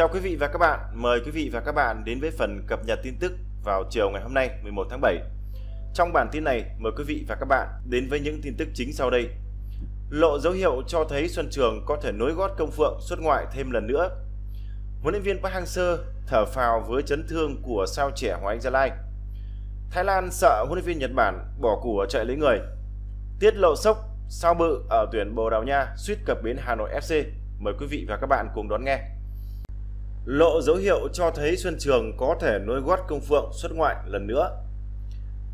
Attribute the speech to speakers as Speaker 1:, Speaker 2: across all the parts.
Speaker 1: Chào quý vị và các bạn, mời quý vị và các bạn đến với phần cập nhật tin tức vào chiều ngày hôm nay 11 tháng 7. Trong bản tin này, mời quý vị và các bạn đến với những tin tức chính sau đây. Lộ dấu hiệu cho thấy Xuân Trường có thể nối gót công phượng xuất ngoại thêm lần nữa. Huấn luyện viên Park Hang-seo thở phào với chấn thương của sao trẻ Hoàng Anh Gia Lai. Thái Lan sợ huấn luyện viên Nhật Bản bỏ của chạy lấy người. Tiết lộ sốc sao bự ở tuyển Bồ Đào Nha suýt cập bến Hà Nội FC. Mời quý vị và các bạn cùng đón nghe. Lộ dấu hiệu cho thấy Xuân Trường có thể nối gót công phượng xuất ngoại lần nữa.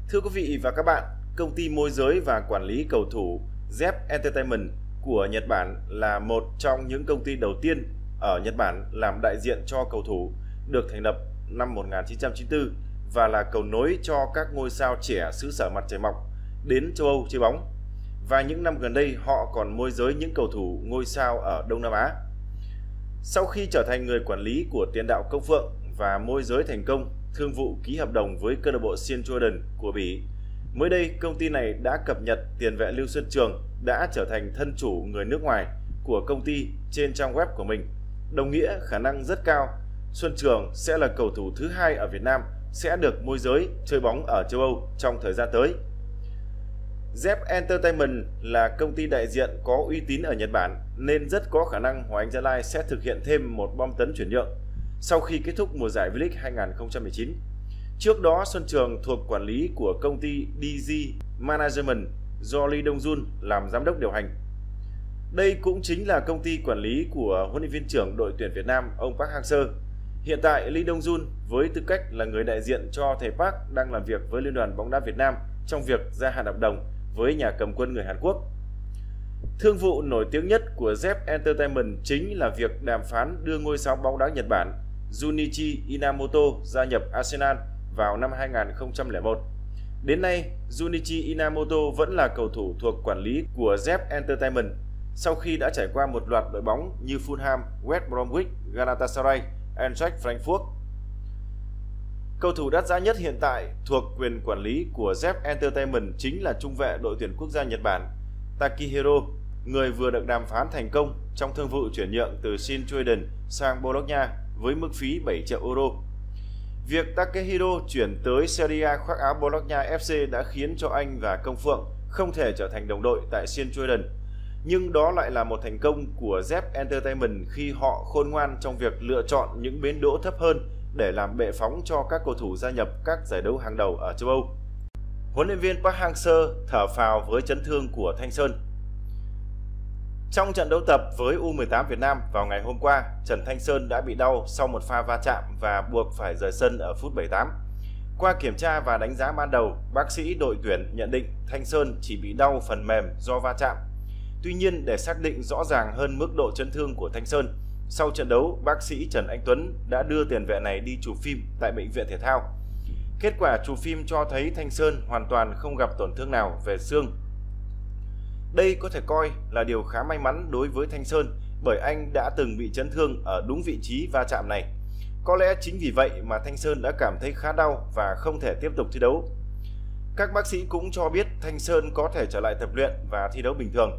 Speaker 1: Thưa quý vị và các bạn, công ty môi giới và quản lý cầu thủ Zep Entertainment của Nhật Bản là một trong những công ty đầu tiên ở Nhật Bản làm đại diện cho cầu thủ được thành lập năm 1994 và là cầu nối cho các ngôi sao trẻ xứ sở mặt trời mọc đến châu Âu chơi bóng. Và những năm gần đây họ còn môi giới những cầu thủ ngôi sao ở Đông Nam Á. Sau khi trở thành người quản lý của tiền đạo Công Phượng và môi giới thành công, thương vụ ký hợp đồng với câu lạc bộ St. Jordan của Bỉ, mới đây công ty này đã cập nhật tiền vệ Lưu Xuân Trường đã trở thành thân chủ người nước ngoài của công ty trên trang web của mình. Đồng nghĩa khả năng rất cao Xuân Trường sẽ là cầu thủ thứ hai ở Việt Nam sẽ được môi giới chơi bóng ở châu Âu trong thời gian tới. Zep Entertainment là công ty đại diện có uy tín ở Nhật Bản nên rất có khả năng Hoàng Anh Gia Lai sẽ thực hiện thêm một bom tấn chuyển nhượng sau khi kết thúc mùa giải V-League 2019. Trước đó, Xuân Trường thuộc quản lý của công ty DG Management do Lee Dong Jun làm giám đốc điều hành. Đây cũng chính là công ty quản lý của huấn luyện viên trưởng đội tuyển Việt Nam ông Park Hang-seo. Hiện tại Lee Dong Jun với tư cách là người đại diện cho thầy Park đang làm việc với Liên đoàn bóng đá Việt Nam trong việc gia hạn hợp đồng với nhà cầm quân người Hàn Quốc. Thương vụ nổi tiếng nhất của Zep Entertainment chính là việc đàm phán đưa ngôi sao bóng đá Nhật Bản Junichi Inamoto gia nhập Arsenal vào năm 2001. Đến nay, Junichi Inamoto vẫn là cầu thủ thuộc quản lý của Zep Entertainment sau khi đã trải qua một loạt đội bóng như Fulham, West Bromwich, Galatasaray, Eintracht Frankfurt. Cầu thủ đắt giá nhất hiện tại thuộc quyền quản lý của Zep Entertainment chính là trung vệ đội tuyển quốc gia Nhật Bản Takihiro, người vừa được đàm phán thành công trong thương vụ chuyển nhượng từ Shinchuiden sang Bologna với mức phí 7 triệu euro. Việc Takehiro chuyển tới Serie A khoác áo Bologna FC đã khiến cho anh và Công Phượng không thể trở thành đồng đội tại Shinchuiden. Nhưng đó lại là một thành công của Zep Entertainment khi họ khôn ngoan trong việc lựa chọn những bến đỗ thấp hơn để làm bệ phóng cho các cầu thủ gia nhập các giải đấu hàng đầu ở châu Âu. Huấn luyện viên Park Hang-seo thở phào với chấn thương của Thanh Sơn. Trong trận đấu tập với U18 Việt Nam vào ngày hôm qua, Trần Thanh Sơn đã bị đau sau một pha va chạm và buộc phải rời sân ở phút 78. Qua kiểm tra và đánh giá ban đầu, bác sĩ đội tuyển nhận định Thanh Sơn chỉ bị đau phần mềm do va chạm. Tuy nhiên, để xác định rõ ràng hơn mức độ chấn thương của Thanh Sơn, sau trận đấu, bác sĩ Trần Anh Tuấn đã đưa tiền vệ này đi chụp phim tại bệnh viện thể thao. Kết quả chụp phim cho thấy Thanh Sơn hoàn toàn không gặp tổn thương nào về xương. Đây có thể coi là điều khá may mắn đối với Thanh Sơn bởi anh đã từng bị chấn thương ở đúng vị trí va chạm này. Có lẽ chính vì vậy mà Thanh Sơn đã cảm thấy khá đau và không thể tiếp tục thi đấu. Các bác sĩ cũng cho biết Thanh Sơn có thể trở lại tập luyện và thi đấu bình thường.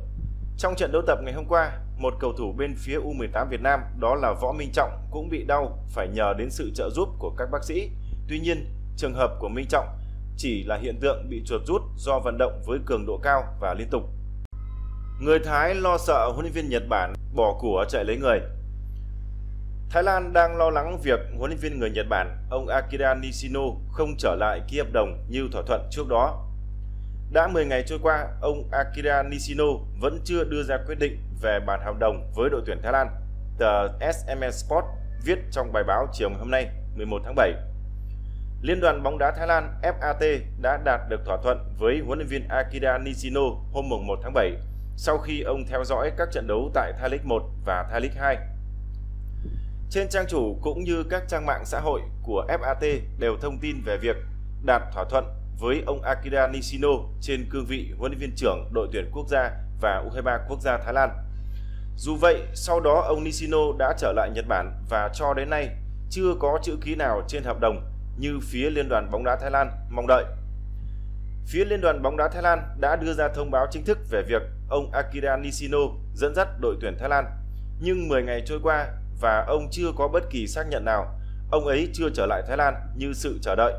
Speaker 1: Trong trận đấu tập ngày hôm qua, một cầu thủ bên phía U18 Việt Nam đó là Võ Minh Trọng cũng bị đau phải nhờ đến sự trợ giúp của các bác sĩ. Tuy nhiên, trường hợp của Minh Trọng chỉ là hiện tượng bị chuột rút do vận động với cường độ cao và liên tục. Người Thái lo sợ huấn luyện viên Nhật Bản bỏ của chạy lấy người. Thái Lan đang lo lắng việc huấn luyện viên người Nhật Bản ông Akira Nishino không trở lại ký hợp đồng như thỏa thuận trước đó. Đã 10 ngày trôi qua, ông Akira Nishino vẫn chưa đưa ra quyết định về bản hợp đồng với đội tuyển Thái Lan. Tờ SMS Sport viết trong bài báo chiều ngày hôm nay 11 tháng 7. Liên đoàn bóng đá Thái Lan FAT đã đạt được thỏa thuận với huấn luyện viên Akira Nishino hôm 1 tháng 7 sau khi ông theo dõi các trận đấu tại Thai League 1 và Thai League 2. Trên trang chủ cũng như các trang mạng xã hội của FAT đều thông tin về việc đạt thỏa thuận với ông Akira Nishino trên cương vị huấn luyện viên trưởng đội tuyển quốc gia và U23 quốc gia Thái Lan. Dù vậy, sau đó ông Nishino đã trở lại Nhật Bản và cho đến nay chưa có chữ ký nào trên hợp đồng như phía Liên đoàn bóng đá Thái Lan mong đợi. Phía Liên đoàn bóng đá Thái Lan đã đưa ra thông báo chính thức về việc ông Akira Nishino dẫn dắt đội tuyển Thái Lan. Nhưng 10 ngày trôi qua và ông chưa có bất kỳ xác nhận nào ông ấy chưa trở lại Thái Lan như sự chờ đợi.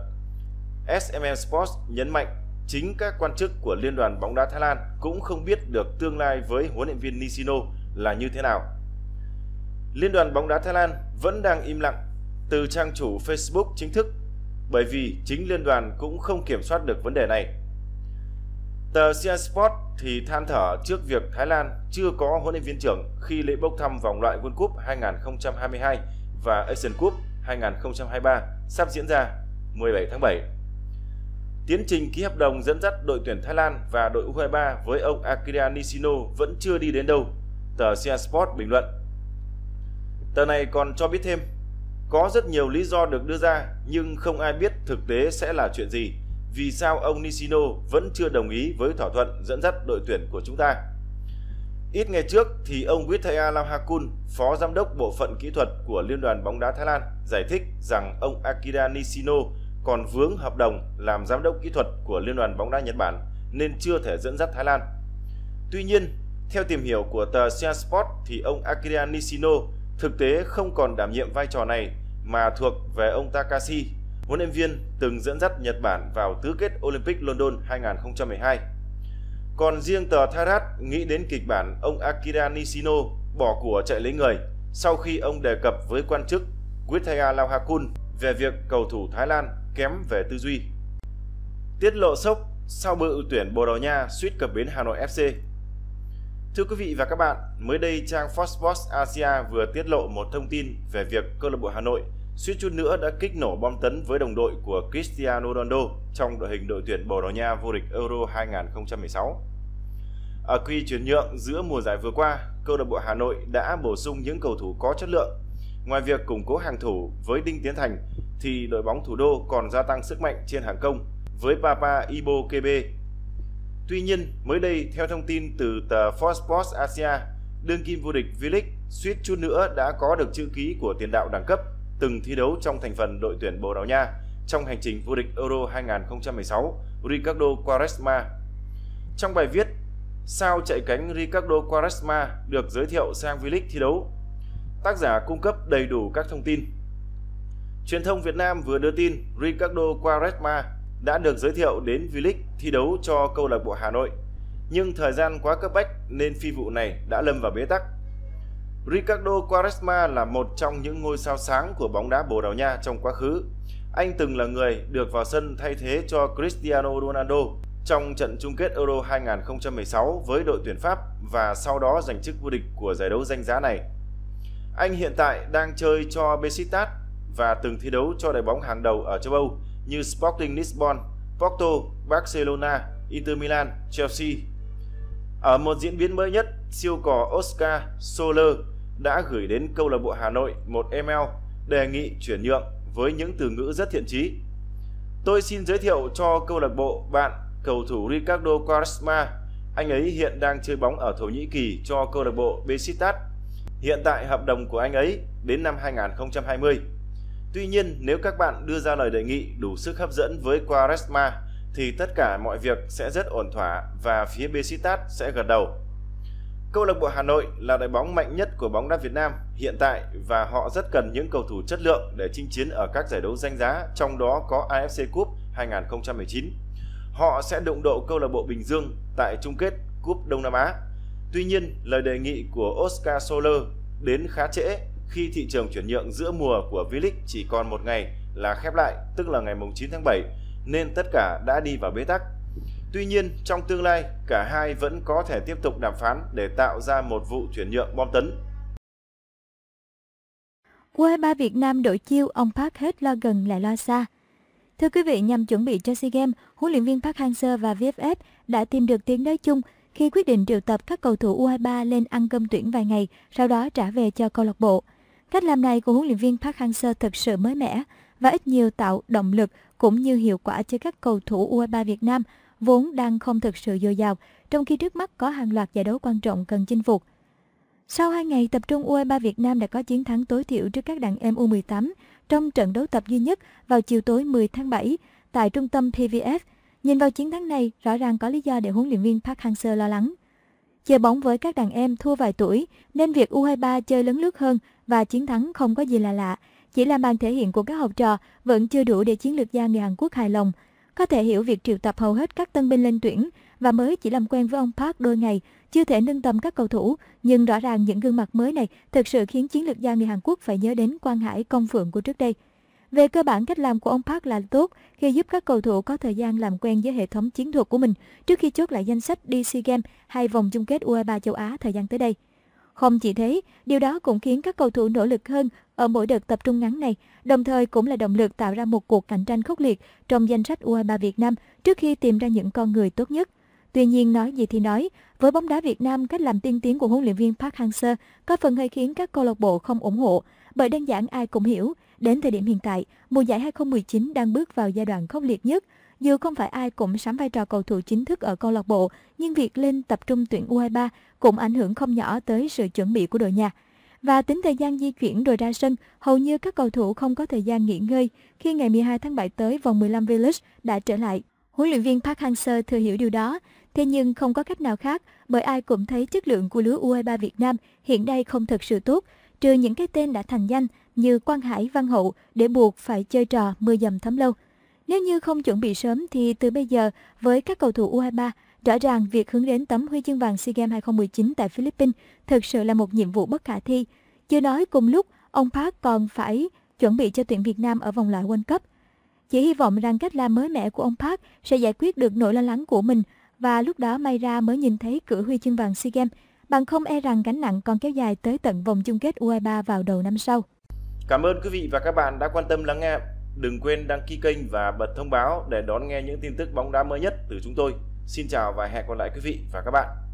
Speaker 1: SMM Sports nhấn mạnh chính các quan chức của Liên đoàn bóng đá Thái Lan cũng không biết được tương lai với huấn luyện viên Nishino là như thế nào. Liên đoàn bóng đá Thái Lan vẫn đang im lặng từ trang chủ Facebook chính thức, bởi vì chính liên đoàn cũng không kiểm soát được vấn đề này. Tờ CN Sport thì than thở trước việc Thái Lan chưa có huấn luyện viên trưởng khi lễ bốc thăm vòng loại World Cup 2022 và Asian Cup 2023 sắp diễn ra 17 tháng 7. Tiến trình ký hợp đồng dẫn dắt đội tuyển Thái Lan và đội U23 với ông Akira Nishino vẫn chưa đi đến đâu, tờ CI Sport bình luận. Tờ này còn cho biết thêm, có rất nhiều lý do được đưa ra nhưng không ai biết thực tế sẽ là chuyện gì. Vì sao ông Nishino vẫn chưa đồng ý với thỏa thuận dẫn dắt đội tuyển của chúng ta? Ít ngày trước thì ông Withaya Lamhakun, phó giám đốc bộ phận kỹ thuật của Liên đoàn bóng đá Thái Lan, giải thích rằng ông Akira Nishino còn vướng hợp đồng làm giám đốc kỹ thuật của Liên đoàn bóng đá Nhật Bản nên chưa thể dẫn dắt Thái Lan. Tuy nhiên, theo tìm hiểu của tờ Sia Sport thì ông Akira Nishino thực tế không còn đảm nhiệm vai trò này mà thuộc về ông Takashi, huấn luyện viên từng dẫn dắt Nhật Bản vào tứ kết Olympic London 2012. Còn riêng tờ Tharat nghĩ đến kịch bản ông Akira Nishino bỏ của chạy lấy người sau khi ông đề cập với quan chức Withaya Lauhakun về việc cầu thủ Thái Lan kém về tư duy. Tiết lộ sốc sau bự tuyển Bồ Đào Nha suýt cập bến Hà Nội FC. Thưa quý vị và các bạn, mới đây trang Fox Sports Asia vừa tiết lộ một thông tin về việc câu lạc bộ Hà Nội suýt chút nữa đã kích nổ bom tấn với đồng đội của Cristiano Ronaldo trong đội hình đội tuyển Bồ Đào Nha vô địch Euro 2016. Ở quy chuyển nhượng giữa mùa giải vừa qua, câu lạc bộ Hà Nội đã bổ sung những cầu thủ có chất lượng. Ngoài việc củng cố hàng thủ với Đinh Tiến Thành, thì đội bóng thủ đô còn gia tăng sức mạnh trên hàng công với Papa Ibo Kebe. Tuy nhiên, mới đây theo thông tin từ tờ Fox Sports Asia, đương kim vô địch V-League suýt chút nữa đã có được chữ ký của tiền đạo đẳng cấp từng thi đấu trong thành phần đội tuyển Bồ Đào Nha trong hành trình vô địch Euro 2016, Ricardo Quaresma. Trong bài viết, sao chạy cánh Ricardo Quaresma được giới thiệu sang V-League thi đấu? Tác giả cung cấp đầy đủ các thông tin. Truyền thông Việt Nam vừa đưa tin Ricardo Quaresma đã được giới thiệu đến V-League thi đấu cho câu lạc bộ Hà Nội. Nhưng thời gian quá cấp bách nên phi vụ này đã lâm vào bế tắc Ricardo Quaresma là một trong những ngôi sao sáng của bóng đá Bồ Đào Nha trong quá khứ. Anh từng là người được vào sân thay thế cho Cristiano Ronaldo trong trận chung kết Euro 2016 với đội tuyển Pháp và sau đó giành chức vô địch của giải đấu danh giá này. Anh hiện tại đang chơi cho Besiktas và từng thi đấu cho đội bóng hàng đầu ở châu Âu như Sporting Lisbon, Porto, Barcelona, Inter Milan, Chelsea. Ở một diễn biến mới nhất, siêu cò Oscar Soler đã gửi đến câu lạc bộ Hà Nội một email đề nghị chuyển nhượng với những từ ngữ rất thiện chí. Tôi xin giới thiệu cho câu lạc bộ bạn cầu thủ Ricardo Quaresma. Anh ấy hiện đang chơi bóng ở Thổ Nhĩ Kỳ cho câu lạc bộ Besiktas. Hiện tại hợp đồng của anh ấy đến năm 2020. Tuy nhiên, nếu các bạn đưa ra lời đề nghị đủ sức hấp dẫn với Quaresma thì tất cả mọi việc sẽ rất ổn thỏa và phía Besiktas sẽ gật đầu. Câu lạc bộ Hà Nội là đội bóng mạnh nhất của bóng đá Việt Nam hiện tại và họ rất cần những cầu thủ chất lượng để chinh chiến ở các giải đấu danh giá, trong đó có AFC Cup 2019. Họ sẽ đụng độ câu lạc bộ Bình Dương tại chung kết Cúp Đông Nam Á. Tuy nhiên, lời đề nghị của Oscar Soler đến khá trễ khi thị trường chuyển nhượng giữa mùa của V-League chỉ còn một ngày là khép lại, tức là ngày 9 tháng 7, nên tất cả đã đi vào bế tắc Tuy nhiên, trong tương lai, cả hai vẫn có thể tiếp tục đàm phán để tạo ra một vụ chuyển nhượng bom tấn.
Speaker 2: U23 Việt Nam đổi chiêu, ông Park hết lo gần lại lo xa. Thưa quý vị, nhằm chuẩn bị cho SEA Games, huấn luyện viên Park Hang-seo và VFF đã tìm được tiếng nói chung khi quyết định triệu tập các cầu thủ U23 lên ăn cơm tuyển vài ngày, sau đó trả về cho câu lạc bộ. Cách làm này của huấn luyện viên Park Hang-seo thật sự mới mẻ và ít nhiều tạo động lực cũng như hiệu quả cho các cầu thủ U23 Việt Nam vốn đang không thực sự dồi dào, trong khi trước mắt có hàng loạt giải đấu quan trọng cần chinh phục. Sau 2 ngày tập trung U23 Việt Nam đã có chiến thắng tối thiểu trước các đàn em U18 trong trận đấu tập duy nhất vào chiều tối 10 tháng 7 tại trung tâm PVF. Nhìn vào chiến thắng này, rõ ràng có lý do để huấn luyện viên Park Hang-seo lo lắng chơi bóng với các đàn em thua vài tuổi, nên việc U23 chơi lấn lướt hơn và chiến thắng không có gì là lạ. Chỉ là màn thể hiện của các học trò vẫn chưa đủ để chiến lược gia người Hàn Quốc hài lòng. Có thể hiểu việc triệu tập hầu hết các tân binh lên tuyển và mới chỉ làm quen với ông Park đôi ngày, chưa thể nâng tầm các cầu thủ, nhưng rõ ràng những gương mặt mới này thực sự khiến chiến lược gia người Hàn Quốc phải nhớ đến Quang Hải Công Phượng của trước đây. Về cơ bản cách làm của ông Park là tốt khi giúp các cầu thủ có thời gian làm quen với hệ thống chiến thuật của mình trước khi chốt lại danh sách đi SEA Games hay vòng chung kết U23 châu Á thời gian tới đây. Không chỉ thế, điều đó cũng khiến các cầu thủ nỗ lực hơn ở mỗi đợt tập trung ngắn này, đồng thời cũng là động lực tạo ra một cuộc cạnh tranh khốc liệt trong danh sách U23 Việt Nam trước khi tìm ra những con người tốt nhất. Tuy nhiên nói gì thì nói, với bóng đá Việt Nam cách làm tiên tiến của huấn luyện viên Park Hang-seo có phần hơi khiến các câu lạc bộ không ủng hộ, bởi đơn giản ai cũng hiểu, đến thời điểm hiện tại, mùa giải 2019 đang bước vào giai đoạn khốc liệt nhất. Dù không phải ai cũng sắm vai trò cầu thủ chính thức ở câu lạc bộ, nhưng việc lên tập trung tuyển U23 cũng ảnh hưởng không nhỏ tới sự chuẩn bị của đội nhà. Và tính thời gian di chuyển rồi ra sân, hầu như các cầu thủ không có thời gian nghỉ ngơi khi ngày 12 tháng 7 tới vòng 15 V-League đã trở lại. Huấn luyện viên Park Hang-seo thừa hiểu điều đó, thế nhưng không có cách nào khác bởi ai cũng thấy chất lượng của lứa U23 Việt Nam hiện nay không thực sự tốt, trừ những cái tên đã thành danh như Quang Hải, Văn Hậu để buộc phải chơi trò mưa dầm thấm lâu. Nếu như không chuẩn bị sớm thì từ bây giờ với các cầu thủ U23, rõ ràng việc hướng đến tấm huy chương vàng SEA Games 2019 tại Philippines thực sự là một nhiệm vụ bất khả thi. Chưa nói cùng lúc, ông Park còn phải chuẩn bị cho tuyển Việt Nam ở vòng loại World Cup. Chỉ hy vọng rằng cách làm mới mẻ của ông Park sẽ giải quyết được nỗi lo lắng của mình và lúc đó may ra mới nhìn thấy cửa huy chương vàng SEA Games. Bằng không e rằng gánh nặng còn kéo dài tới tận vòng chung kết U23 vào đầu năm sau.
Speaker 1: Cảm ơn quý vị và các bạn đã quan tâm lắng nghe. Đừng quên đăng ký kênh và bật thông báo để đón nghe những tin tức bóng đá mới nhất từ chúng tôi. Xin chào và hẹn gặp lại quý vị và các bạn.